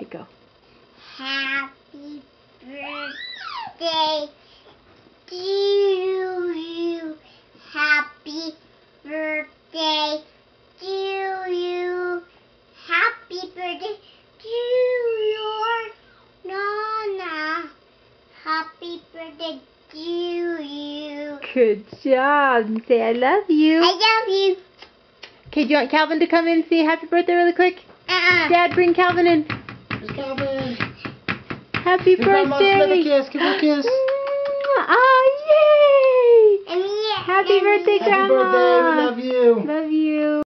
Okay, go. Happy birthday to you. Happy birthday to you. Happy birthday to your Nana. Happy birthday to you. Good job. And say I love you. I love you. Okay, do you want Calvin to come in and say happy birthday really quick? Uh-uh. Dad, bring Calvin in. Here's Calvin. Happy Give my mom another birthday. kiss. Give her a kiss. Oh, yay! Happy and me. birthday, Happy Grandma. birthday.